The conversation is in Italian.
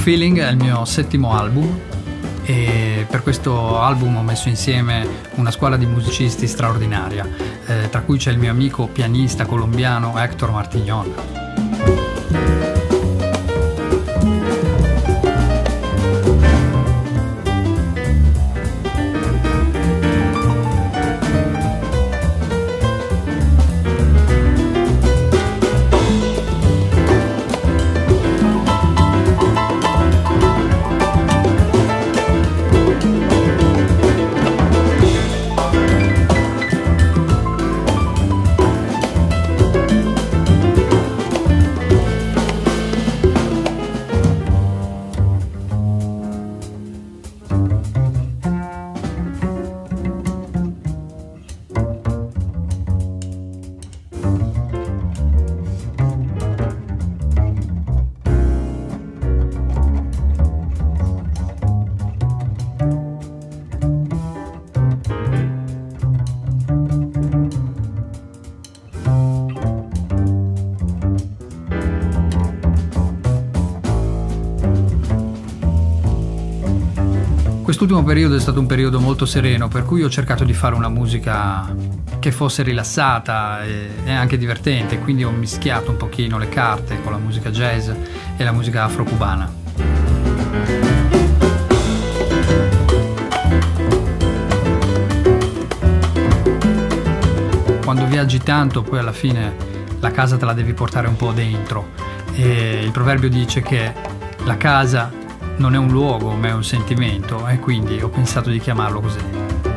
Feeling è il mio settimo album e per questo album ho messo insieme una squadra di musicisti straordinaria, eh, tra cui c'è il mio amico pianista colombiano Héctor Martignon. Quest'ultimo periodo è stato un periodo molto sereno, per cui ho cercato di fare una musica che fosse rilassata e, anche divertente, quindi ho mischiato un pochino le carte con la musica jazz e la musica afro-cubana. Quando viaggi tanto, poi alla fine la casa te la devi portare un po' dentro. E il proverbio dice che la casa non è un luogo ma è un sentimento e quindi ho pensato di chiamarlo così.